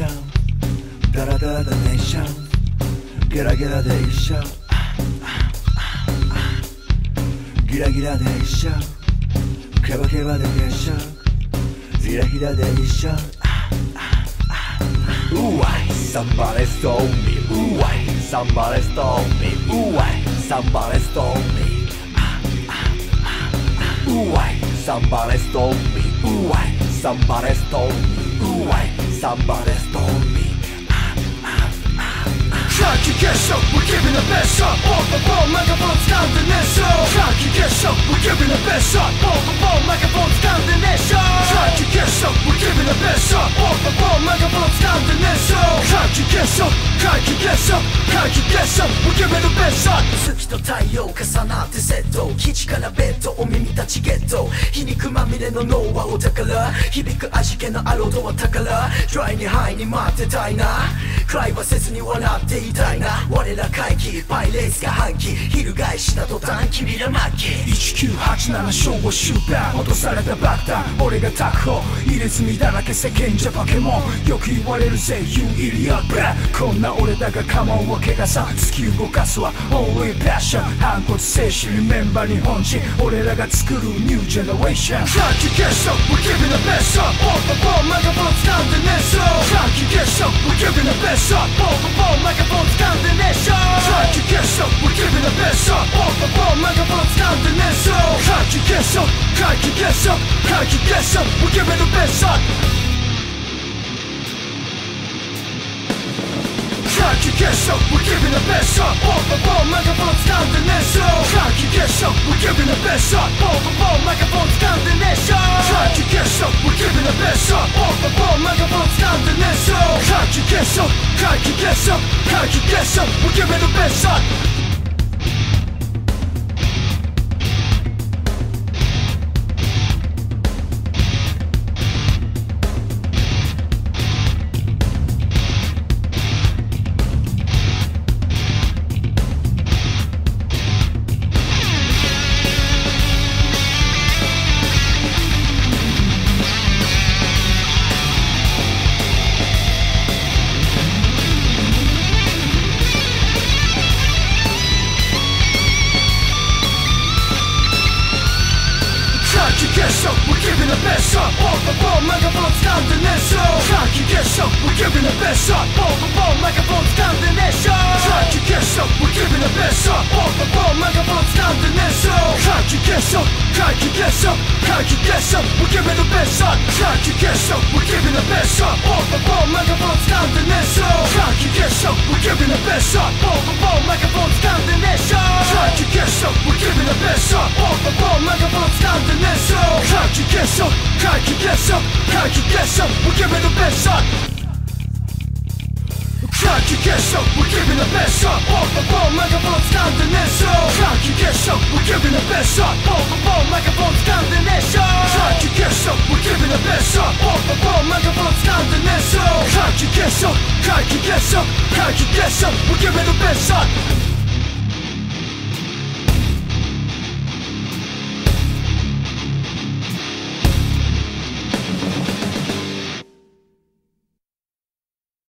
ラで一緒ダラダラでネーションゲラゲラで一緒ギラギラで一緒ケバケバで一緒ヒラヒラで一緒 Ooh, I, somebody stole me. Ooh, I, somebody stole me. Ooh, I, somebody stole me. Ooh, I, somebody stole me. Ooh, I, somebody stole me. Ooh, I, somebody We're giving the best shot. Ball for ball, microphones down the net we're giving the best shot. Ball for ball, microphones down the net Track you get shook, we're giving the best shot 月と太陽重なってセット基地からベッドお耳たちゲット皮肉まみれの脳はお宝響く味気のある音は宝ドライにハイに待ってたいなクライはせずに笑っていたいな我ら回帰パイレースが反旗翻し。た途端君ら末期1987昭和終盤落とされた爆弾俺が確保入れ墨だらけ世間じゃバケモンよく言われるぜ You idiot ブラこんな俺だがカモンは怪我さ突き動かすは Only passion 反骨精神メンバー日本人俺らが作る New Generation Track you get so We're giving the best shot Ball for ball microphones condemnation Track you get so We're giving the best shot Ball for ball microphones condemnation Track you get so We're giving the best shot Ball for ball microphones condemnation Track you get shook Track you get so Track you get so We're giving the best shot Cocky cash up, we're giving the best shot. Ball for ball, microphones down the national Cocky cash up, we're giving the best shot. Ball for ball, microphones down the national Cocky cash up, we're giving the best shot. Ball for ball, microphones down the national Cocky cash up, cocky cash up, up. We're giving the best shot. show, we're giving the best shot. Ball for ball, microphone's down the net show Try you get show, we're giving the best shot. Ball for ball, microphone's down the net show Try you get show, we're giving the best shot. Ball for ball, microphone's down the net show Try you get show, try to get show get show, we're giving the best shot. Try to get show, we're giving the best shot. Ball for ball, microphone's down the net show get show, we're giving the best shot. Ball for ball, microphone's show Shook, we're giving the best shot. Track you get shook, we're giving the best shot. Ball for ball, microphones condemnation. Track you get shook, we're giving the best shot. Ball for ball, microphones condemnation. Track you get shook, we're giving the best shot. Ball for ball, microphones condemnation. Track you get shook, track you get shook Track you get shook, we're giving the best shot